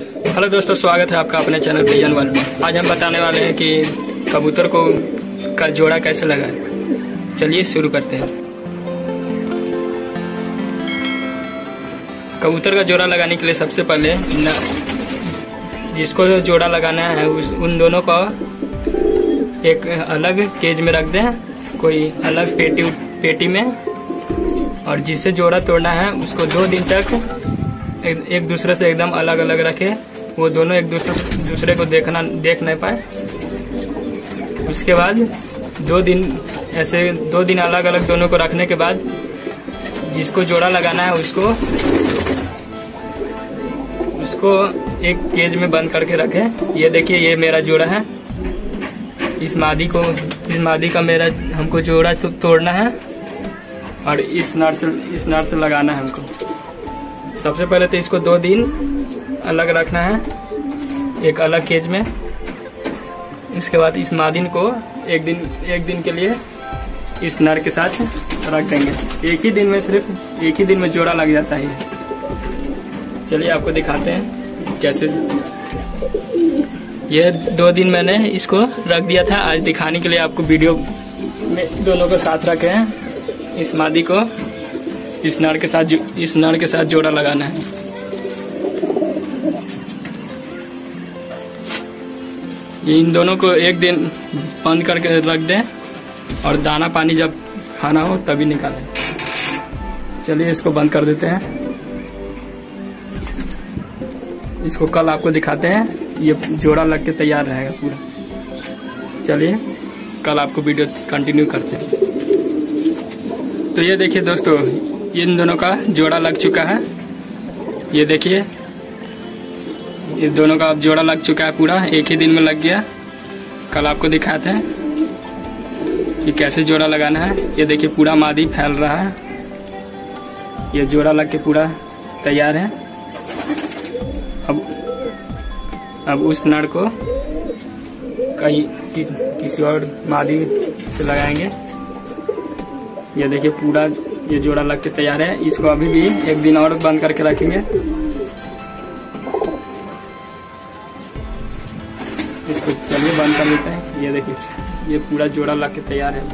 Hello दोस्तों, स्वागत है आपका अपने चैनल पिजन वन में। आज हम बताने वाले हैं कि कबूतर को का जोड़ा कैसे लगाए। चलिए शुरू करते हैं। कबूतर का जोड़ा लगाने के लिए सबसे पहले जिसको जोड़ा लगाना है, उस उन दोनों को एक अलग केज में रख दें, कोई अलग पेटी पेटी में, और जिससे जोड़ा तोड़ना है, उसको दो दिन तक एक, दूसरे से एकदम अलग अलग रखे। वो दोनों एक दूसरे दूसरे को देखना देख नहीं पाए। उसके बाद दो दिन ऐसे दो दिन अलग अलग दोनों को रखने के बाद जिसको जोड़ा लगाना है उसको उसको एक केज में बंद करके रखे। ये देखिए ये मेरा जोड़ा है। इस मादी को इस मादी का मेरा हमको जोड़ा तो तोड़ना है। और इस नर से इस नर से लगाना है हमको। सबसे पहले तो इसको दो दिन अलग रखना है, एक अलग केज में। इसके बाद इस मादिन को एक दिन एक दिन के लिए इस नर के साथ रख देंगे। एक ही दिन में सिर्फ़, एक ही दिन में जोड़ा लग जाता है। चलिए आपको दिखाते हैं कैसे। ये दो दिन मैंने इसको रख दिया था। आज दिखाने के लिए आपको वीडियो में दोनों को साथ रखे हैं। इस मादी को इस नर के साथ इस नर के साथ जोड़ा लगाना है। इन दोनों को एक दिन बंद करके रख दें और दाना पानी जब खाना हो तभी निकालें। चलिए इसको बंद कर देते हैं। इसको कल आपको दिखाते हैं। ये जोड़ा लग के तैयार रहेगा पूरा। चलिए, कल आपको वीडियो कंटिन्यू करते हैं। तो ये देखिए दोस्तों इन दोनों का जोड़ा लग चुका है। ये देखिए ये दोनों का अब जोड़ा लग चुका है पूरा एक ही दिन में लग गया। कल आपको दिखाते हैं कि कैसे जोड़ा लगाना है। ये देखिए पूरा मादी फैल रहा है। ये जोड़ा लग के पूरा तैयार है। अब अब उस नड़ को कहीं कि, किसी और मादी से लगाएँगे। ये देखिए पूरा ये जोड़ा लग के तैयार है। इसको अभी भी एक दिन और बंद करके रखेंगे। इसको चलिए बंद कर लेते हैं। ये देखिए, ये पूरा जोड़ा लग के तैयार है।